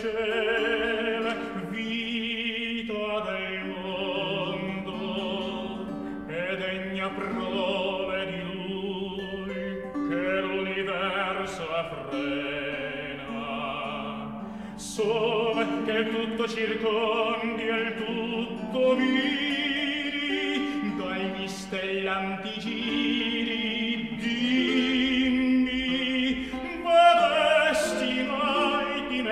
cielo vita del mondo e degna prove di lui che affrena. Sove che tutto circondi e il tutto vidi dai mistellanti giri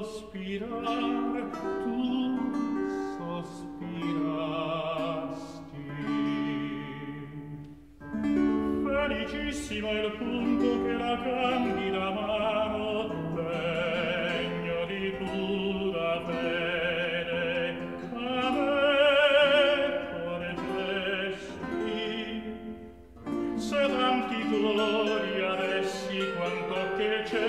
sospirar, tu sospirasti. Felicissima il punto che la candida mano degno di pura fede a me porgesti Se tanti gloria avessi quanto che c'è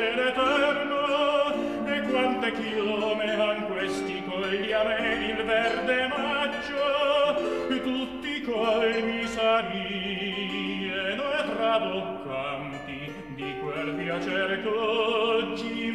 verde maggio tutti colmi sarien e traboccanti di quel piacer che oggi